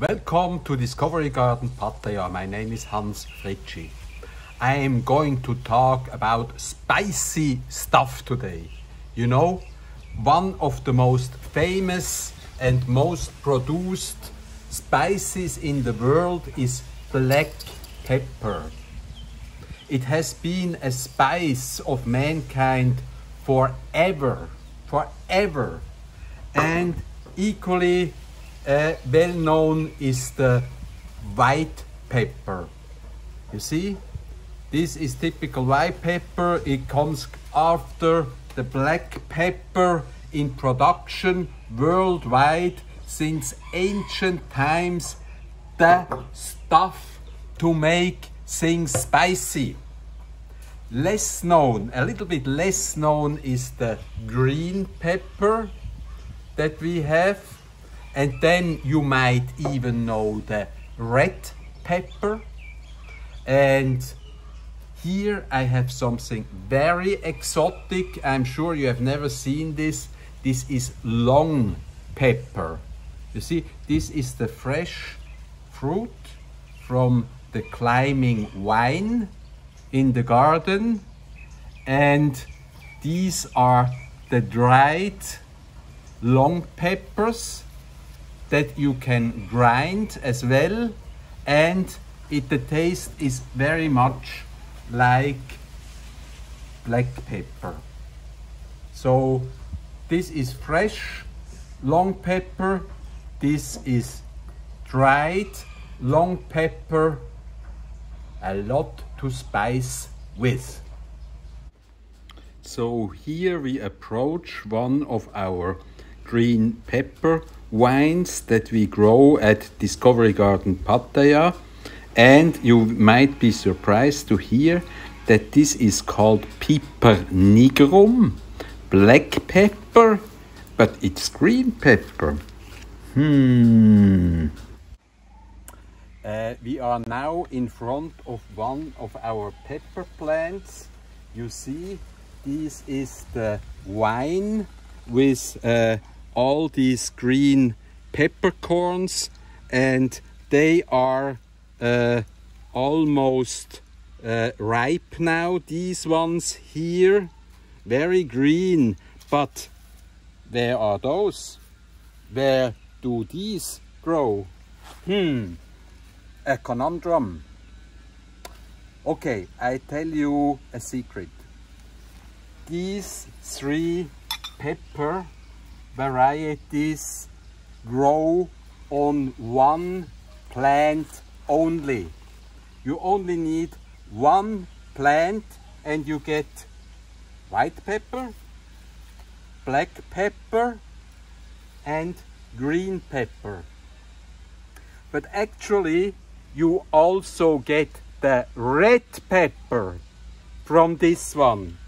Welcome to Discovery Garden Pattaya. My name is Hans Fritschi. I am going to talk about spicy stuff today. You know, one of the most famous and most produced spices in the world is black pepper. It has been a spice of mankind forever, forever. And equally uh, well known is the white pepper. You see, this is typical white pepper. It comes after the black pepper in production worldwide since ancient times. The stuff to make things spicy. Less known, a little bit less known is the green pepper that we have and then you might even know the red pepper. And here I have something very exotic. I'm sure you have never seen this. This is long pepper. You see, this is the fresh fruit from the climbing vine in the garden. And these are the dried long peppers that you can grind as well and it, the taste is very much like black pepper. So this is fresh long pepper, this is dried long pepper, a lot to spice with. So here we approach one of our green pepper wines that we grow at Discovery Garden Pattaya. And you might be surprised to hear that this is called Piper nigrum, black pepper, but it's green pepper. Hmm. Uh, we are now in front of one of our pepper plants. You see, this is the wine with uh, all these green peppercorns and they are uh, almost uh, ripe now these ones here. Very green. But where are those? Where do these grow? Hmm. A conundrum. Okay i tell you a secret. These three pepper varieties grow on one plant only. You only need one plant and you get white pepper, black pepper and green pepper. But actually you also get the red pepper from this one.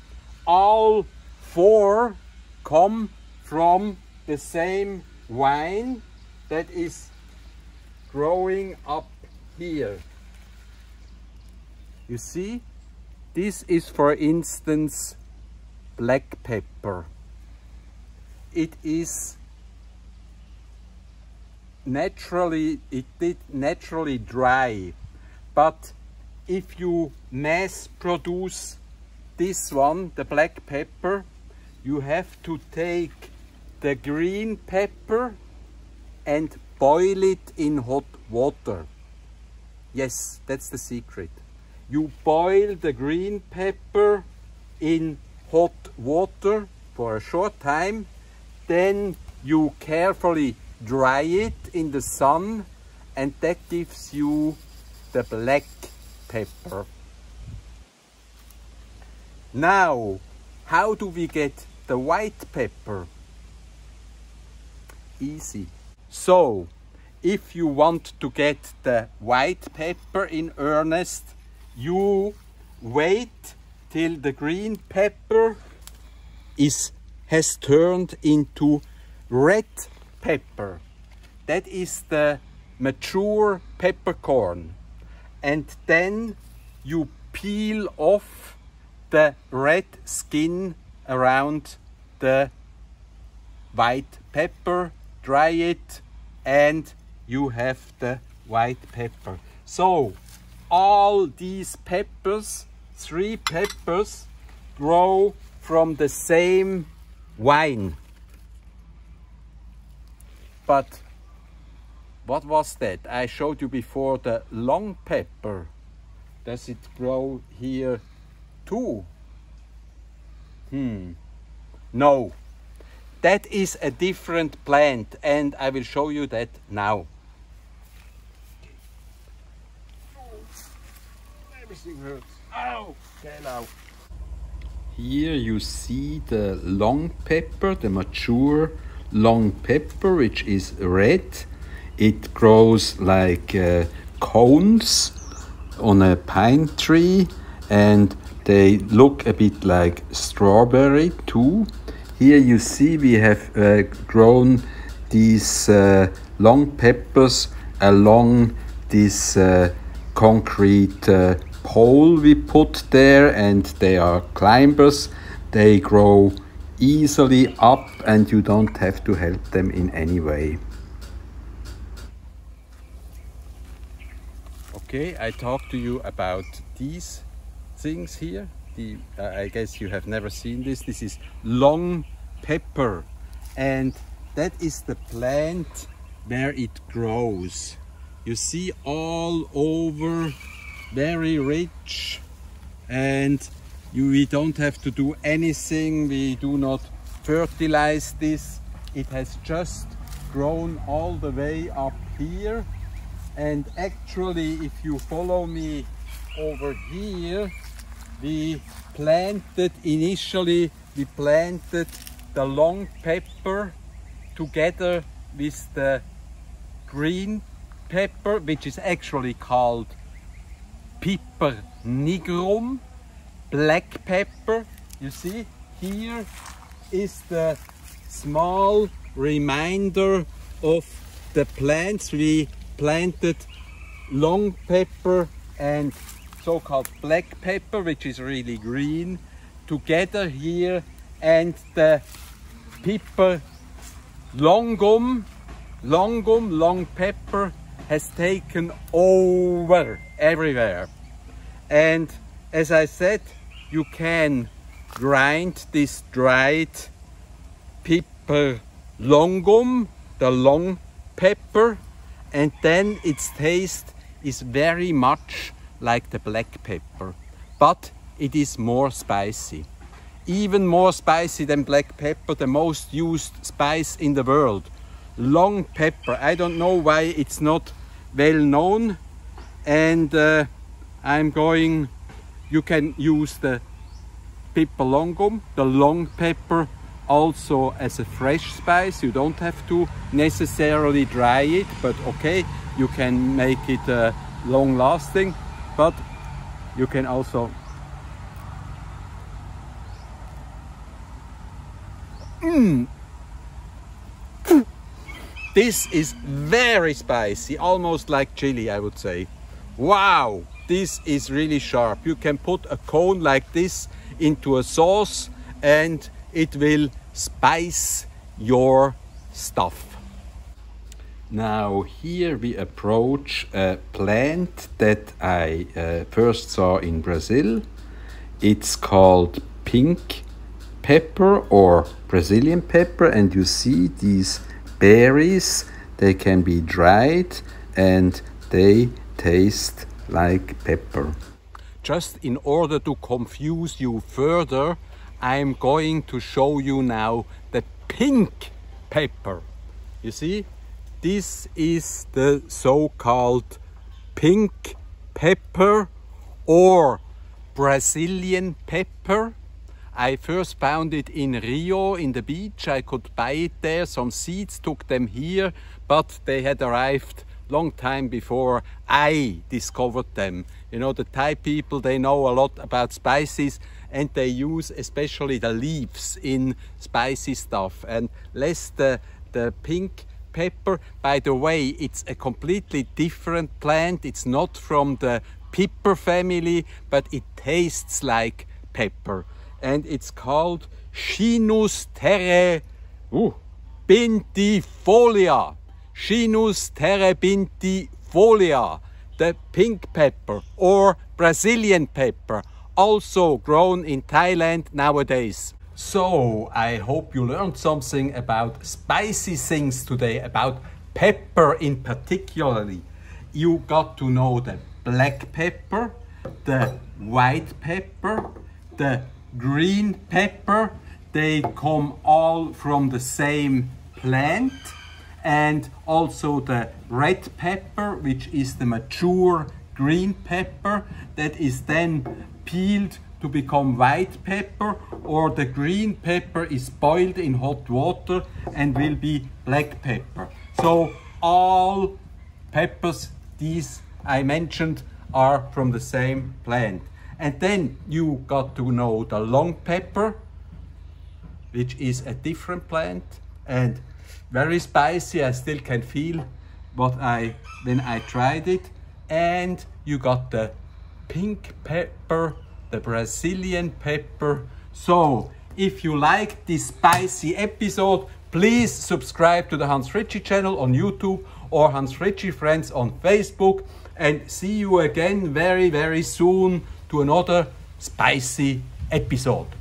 All four come from the same vine that is growing up here. You see, this is for instance black pepper. It is naturally, it did naturally dry, but if you mass produce this one, the black pepper, you have to take the green pepper and boil it in hot water. Yes, that's the secret. You boil the green pepper in hot water for a short time, then you carefully dry it in the sun and that gives you the black pepper. Now, how do we get the white pepper? Easy. So, if you want to get the white pepper in earnest, you wait till the green pepper is has turned into red pepper. That is the mature peppercorn. And then you peel off the red skin around the white pepper dry it and you have the white pepper. So all these peppers, three peppers, grow from the same vine. But what was that? I showed you before the long pepper. Does it grow here too? Hmm. No. That is a different plant and I will show you that now. Here you see the long pepper, the mature long pepper, which is red. It grows like uh, cones on a pine tree and they look a bit like strawberry too. Here you see we have uh, grown these uh, long peppers along this uh, concrete uh, pole we put there and they are climbers. They grow easily up and you don't have to help them in any way. Okay, I talked to you about these things here. The, uh, I guess you have never seen this. This is long pepper and that is the plant where it grows. You see all over very rich and you, we don't have to do anything. We do not fertilize this. It has just grown all the way up here. And actually, if you follow me over here, we planted initially, we planted the long pepper together with the green pepper, which is actually called Piper nigrum, black pepper. You see, here is the small reminder of the plants we planted long pepper and so-called black pepper which is really green together here and the pepper longum. Longum long pepper has taken over everywhere. And as I said you can grind this dried pepper longum the long pepper and then its taste is very much like the black pepper but it is more spicy. Even more spicy than black pepper the most used spice in the world. Long pepper. I don't know why it's not well known and uh, i'm going you can use the pepper longum the long pepper also as a fresh spice. You don't have to necessarily dry it, but okay, you can make it uh, long lasting, but you can also mm. This is very spicy, almost like chili, I would say. Wow, this is really sharp. You can put a cone like this into a sauce and it will spice your stuff. Now here we approach a plant that I uh, first saw in Brazil. It's called pink pepper or Brazilian pepper and you see these berries they can be dried and they taste like pepper. Just in order to confuse you further I'm going to show you now the pink pepper. You see, this is the so-called pink pepper or Brazilian pepper. I first found it in Rio in the beach. I could buy it there. Some seeds took them here, but they had arrived long time before I discovered them. You know, the Thai people, they know a lot about spices and they use especially the leaves in spicy stuff and less the, the pink pepper. By the way, it's a completely different plant. It's not from the pepper family, but it tastes like pepper. And it's called Schinus terre uh, pintifolia. Schinus terebinthifolia, the pink pepper or Brazilian pepper, also grown in Thailand nowadays. So, I hope you learned something about spicy things today, about pepper in particularly. You got to know the black pepper, the white pepper, the green pepper. They come all from the same plant and also the red pepper, which is the mature green pepper that is then peeled to become white pepper or the green pepper is boiled in hot water and will be black pepper. So all peppers these I mentioned are from the same plant. And then you got to know the long pepper, which is a different plant and very spicy. I still can feel what I when I tried it. And you got the pink pepper the Brazilian pepper. So, if you like this spicy episode, please subscribe to the Hans Fritschi channel on YouTube or Hans Fritschi Friends on Facebook. And see you again very, very soon to another spicy episode.